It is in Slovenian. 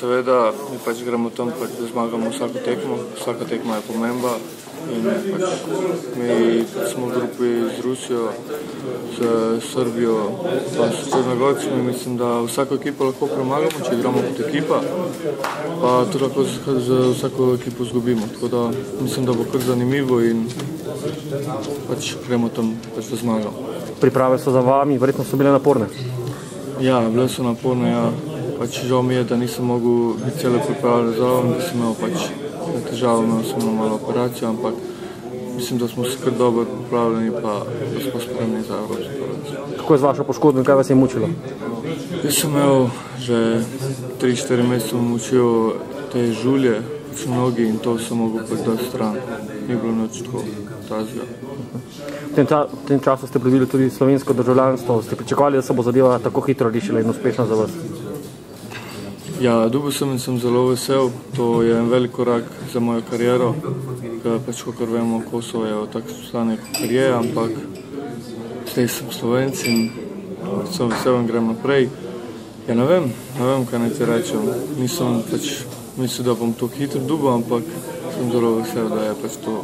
Seveda, mi pač gremo tam, pač, da zmagamo vsako tekmo, vsaka tekma je pomembna. In pač mi smo v grupi z Rusijo, z Srbijo, pa s Črnogorcem. Mislim, da vsako ekipo lahko premagamo, če igramo kot ekipa, pa tudi lahko z, z vsako ekipo izgubimo. Tako da mislim, da bo kar zanimivo in pač gremo tam, pač da zmagamo. Priprave so za vami, verjetno so bile naporne. Ja, bile so naporne, ja. Pač žal mi je, da nisem mogel biti celo pripravljen zraven, da sem imel pač težavo, imel sem malo operacijo, ampak mislim, da smo se kar dobro pripravljeni, pa da smo spremni za Evropsko prvenstvo. Kako je z vašo poškodbo in kaj vas je mučilo? Jaz sem imel že 3-4 mesece mučil te žulje, pač nogi in to sem mogel pač dati stran. Ni bilo nič tako tazga. V tem, ča, v tem času ste pridobili tudi slovensko državljanstvo. Ste pričakovali, da se bo zadeva tako hitro rešila in uspešna za vas? Ja, dobil sem in sem zelo vesel. To je en velik korak za mojo kariero. Pač, kot vemo, Kosovo je tak stane kot je, ampak zdaj sem Slovenc in sem vesel in grem naprej. Ja, ne vem, ne vem, kaj naj ti rečem. Nisem pač mislil, da bom to hitro dobil, ampak sem zelo vesel, da je pač to